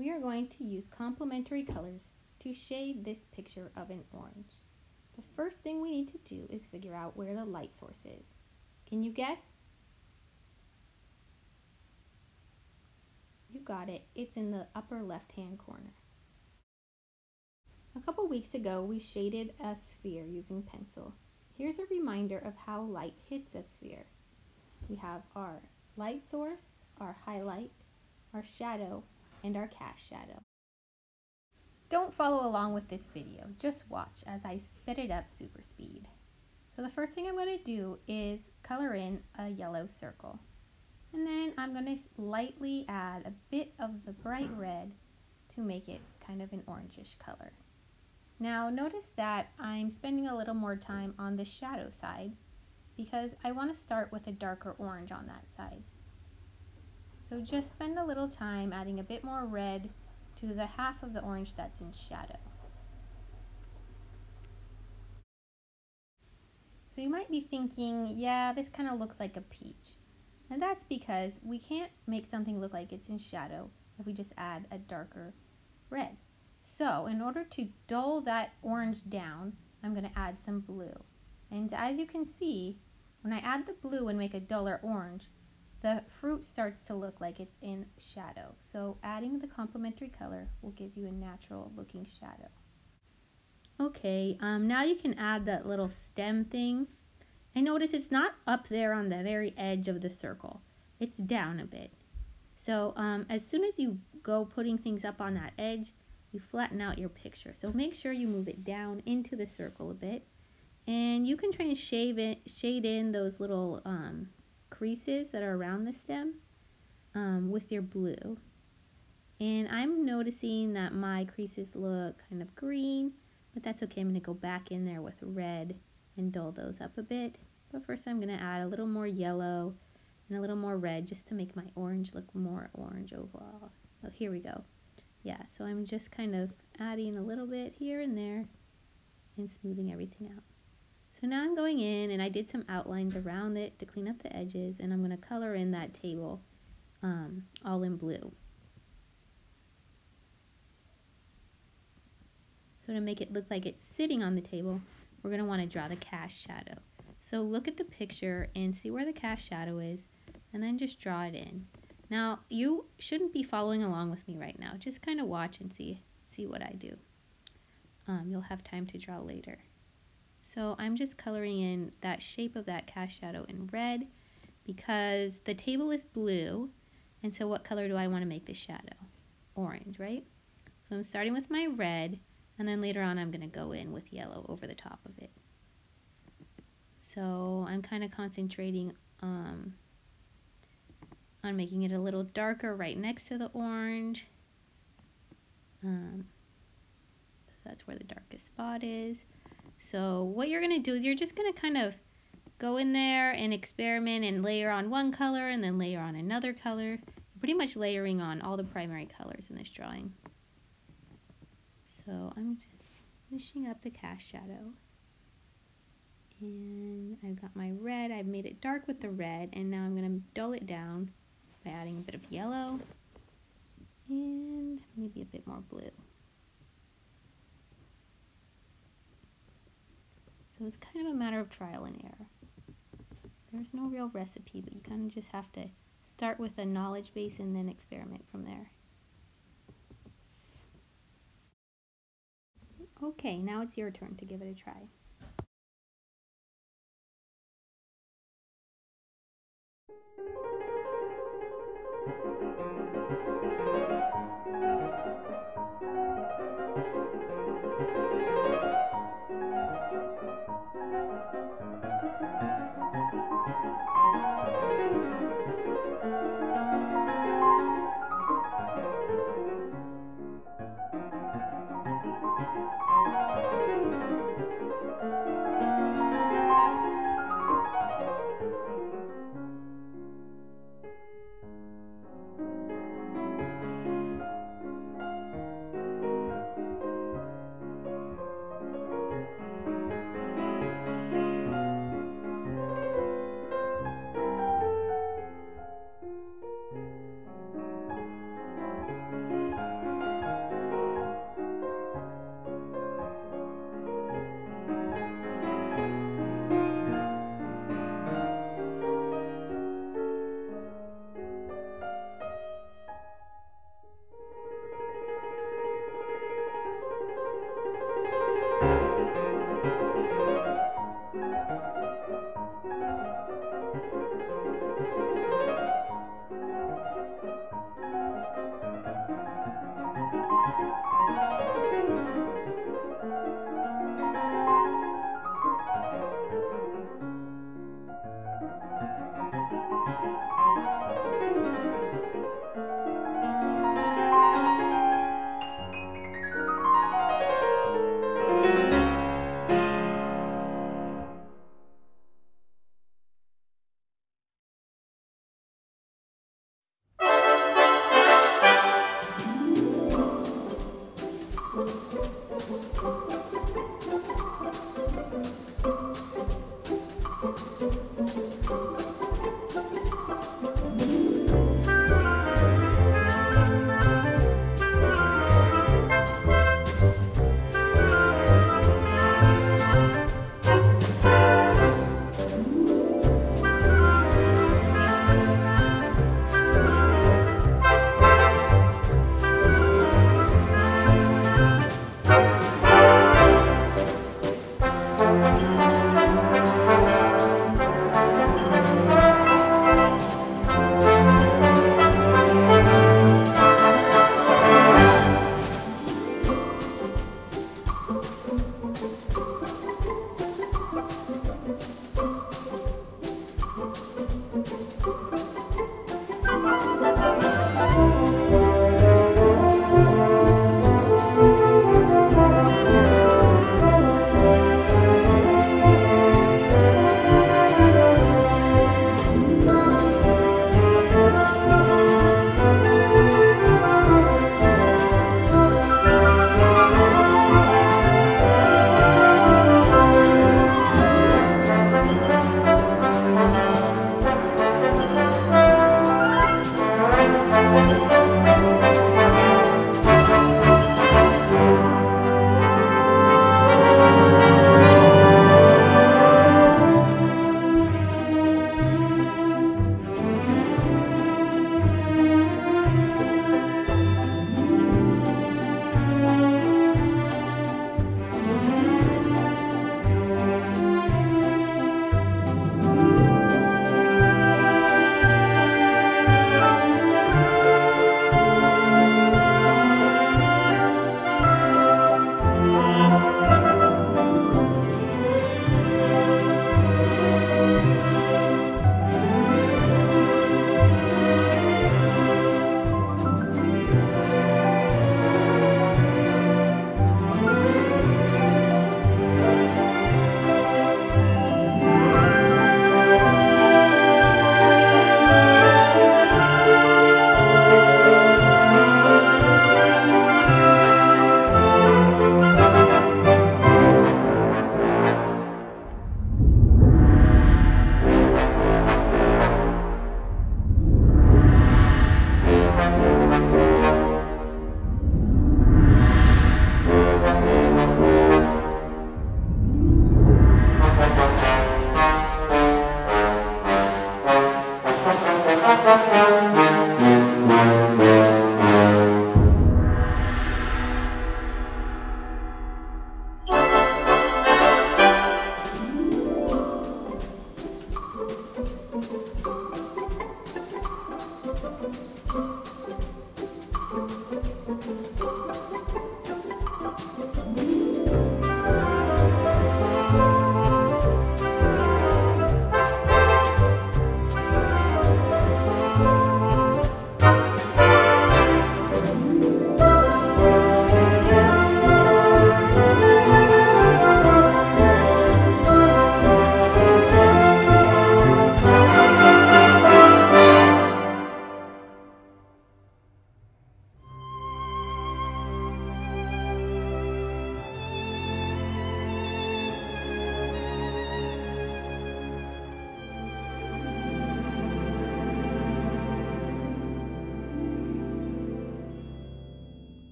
we are going to use complementary colors to shade this picture of an orange. The first thing we need to do is figure out where the light source is. Can you guess? You got it. It's in the upper left-hand corner. A couple weeks ago, we shaded a sphere using pencil. Here's a reminder of how light hits a sphere. We have our light source, our highlight, our shadow, and our cast shadow. Don't follow along with this video, just watch as I spit it up super speed. So the first thing I'm going to do is color in a yellow circle. And then I'm going to lightly add a bit of the bright red to make it kind of an orangish color. Now notice that I'm spending a little more time on the shadow side because I want to start with a darker orange on that side. So just spend a little time adding a bit more red to the half of the orange that's in shadow. So you might be thinking, yeah, this kind of looks like a peach. And that's because we can't make something look like it's in shadow if we just add a darker red. So in order to dull that orange down, I'm going to add some blue. And as you can see, when I add the blue and make a duller orange, the fruit starts to look like it's in shadow. So adding the complementary color will give you a natural looking shadow. Okay, um, now you can add that little stem thing. And notice it's not up there on the very edge of the circle. It's down a bit. So um, as soon as you go putting things up on that edge, you flatten out your picture. So make sure you move it down into the circle a bit. And you can try and shave it, shade in those little um, creases that are around the stem um, with your blue. And I'm noticing that my creases look kind of green, but that's okay. I'm going to go back in there with red and dull those up a bit. But first I'm going to add a little more yellow and a little more red just to make my orange look more orange overall. So here we go yeah, so I'm just kind of adding a little bit here and there and smoothing everything out. So now I'm going in and I did some outlines around it to clean up the edges and I'm going to color in that table um, all in blue. So to make it look like it's sitting on the table, we're going to want to draw the cast shadow. So look at the picture and see where the cast shadow is and then just draw it in. Now, you shouldn't be following along with me right now. Just kind of watch and see, see what I do. Um, you'll have time to draw later. So I'm just coloring in that shape of that cast shadow in red because the table is blue. And so what color do I want to make the shadow? Orange, right? So I'm starting with my red and then later on I'm going to go in with yellow over the top of it. So I'm kind of concentrating um, on making it a little darker right next to the orange. Um, that's where the darkest spot is. So what you're going to do is you're just going to kind of go in there and experiment and layer on one color and then layer on another color. Pretty much layering on all the primary colors in this drawing. So I'm finishing up the cast shadow. And I've got my red, I've made it dark with the red, and now I'm going to dull it down by adding a bit of yellow and maybe a bit more blue. So it's kind of a matter of trial and error. There's no real recipe, but you kind of just have to start with a knowledge base and then experiment from there. Okay, now it's your turn to give it a try.